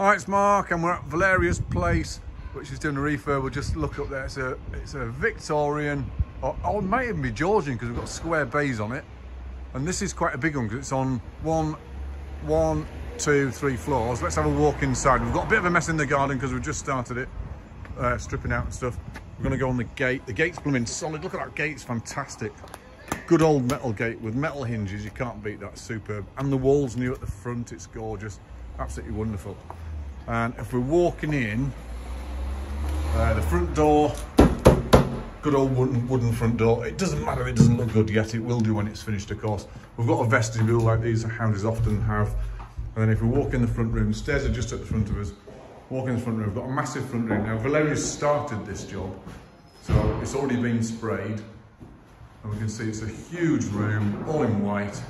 Hi, it's Mark, and we're at Valeria's Place, which is doing a refurb. We'll just look up there. It's a it's a Victorian, or, or it might even be Georgian because we've got square bays on it. And this is quite a big one because it's on one, one, two, three floors. Let's have a walk inside. We've got a bit of a mess in the garden because we've just started it, uh, stripping out and stuff. We're going to go on the gate. The gate's blooming solid. Look at that gate, it's fantastic. Good old metal gate with metal hinges. You can't beat that. Superb. And the wall's new at the front. It's gorgeous. Absolutely wonderful. And if we're walking in, uh, the front door, good old wooden, wooden front door. It doesn't matter, it doesn't look good yet. It will do when it's finished, of course. We've got a vestibule like these houses often have. And then if we walk in the front room, the stairs are just at the front of us. Walk in the front room, we've got a massive front room. Now, Valeria's started this job, so it's already been sprayed. And we can see it's a huge room, all in white.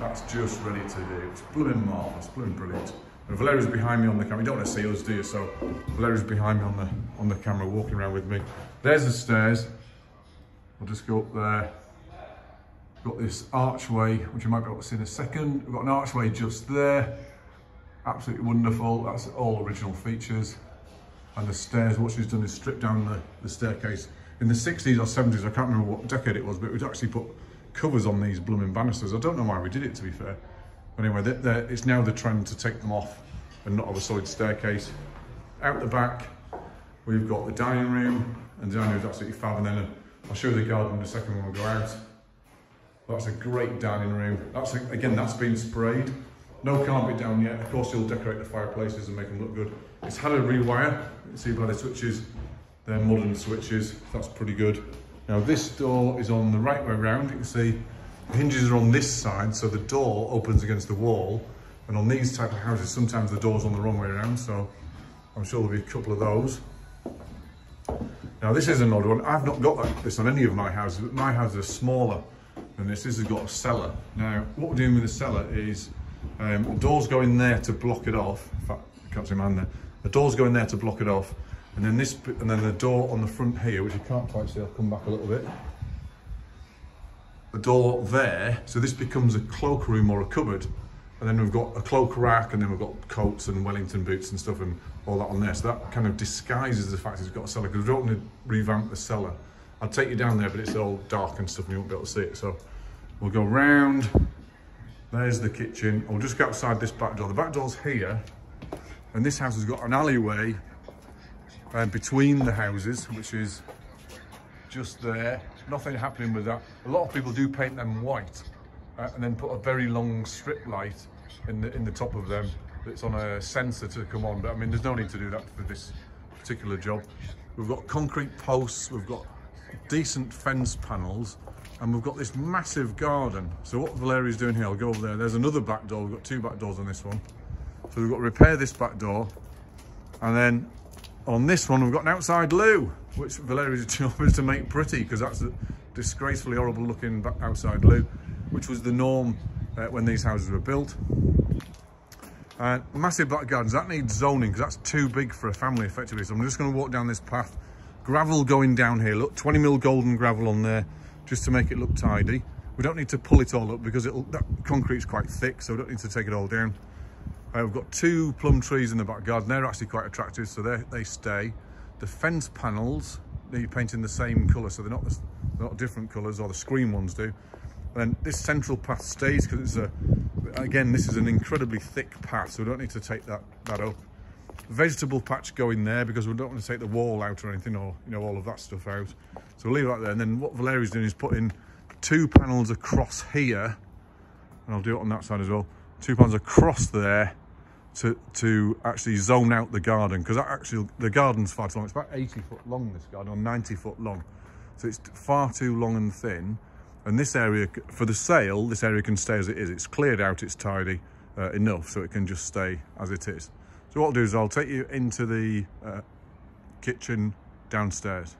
That's just ready to do. It's blooming marvellous, blooming brilliant. And Valeria's behind me on the camera. You don't want to see us, do you? So Valeria's behind me on the on the camera, walking around with me. There's the stairs. I'll just go up there. Got this archway, which you might be able to see in a second. We've got an archway just there. Absolutely wonderful. That's all original features. And the stairs, what she's done is stripped down the, the staircase. In the 60s or 70s, I can't remember what decade it was, but we'd actually put covers on these blooming banisters. I don't know why we did it, to be fair. But anyway, it's now the trend to take them off and not have a solid staircase. Out the back, we've got the dining room, and the dining room is absolutely fab. And then I'll show you the garden in a second when we go out. That's a great dining room. That's again, that's been sprayed. No carpet down yet. Of course, you'll decorate the fireplaces and make them look good. It's had a rewire. You can see by the switches, they're modern switches. That's pretty good. Now this door is on the right way around. You can see the hinges are on this side, so the door opens against the wall. And on these type of houses, sometimes the door's on the wrong way around, so I'm sure there'll be a couple of those. Now this is an odd one. I've not got this on any of my houses, but my houses are smaller than this. This has got a cellar. Now, what we're doing with the cellar is um, doors go in there to block it off. In fact, I can't see my hand there. The doors go in there to block it off. And then this, and then the door on the front here, which you can't quite see, I'll come back a little bit the door there. So this becomes a cloakroom or a cupboard. And then we've got a cloak rack and then we've got coats and Wellington boots and stuff and all that on there. So that kind of disguises the fact it's got a cellar because we don't want to revamp the cellar. I'll take you down there, but it's all dark and stuff and you won't be able to see it. So we'll go round. There's the kitchen. I'll just go outside this back door. The back door's here. And this house has got an alleyway uh, between the houses, which is just there. Nothing happening with that. A lot of people do paint them white uh, and then put a very long strip light in the in the top of them that's on a sensor to come on. But I mean, there's no need to do that for this particular job. We've got concrete posts, we've got decent fence panels, and we've got this massive garden. So what Valeria's doing here, I'll go over there. There's another back door. We've got two back doors on this one. So we've got to repair this back door. And then on this one, we've got an outside loo, which Valeria's job is to make pretty because that's a disgracefully horrible looking outside loo, which was the norm uh, when these houses were built. Uh, massive back gardens, that needs zoning because that's too big for a family effectively. So I'm just going to walk down this path. Gravel going down here, look, 20 mil golden gravel on there just to make it look tidy. We don't need to pull it all up because it'll, that concrete's quite thick, so we don't need to take it all down. Uh, we've got two plum trees in the back garden. They're actually quite attractive, so they stay. The fence panels, you paint in the same colour, so they're not, they're not different colours, or the screen ones do. And this central path stays because it's a, again, this is an incredibly thick path, so we don't need to take that, that up. Vegetable patch going there because we don't want to take the wall out or anything, or you know all of that stuff out. So we'll leave that there. And then what Valeria's doing is putting two panels across here, and I'll do it on that side as well. Two panels across there to, to actually zone out the garden because actually the garden's far too long. It's about 80 foot long, this garden, or 90 foot long. So it's far too long and thin. And this area, for the sale, this area can stay as it is. It's cleared out, it's tidy uh, enough so it can just stay as it is. So what I'll do is I'll take you into the uh, kitchen downstairs.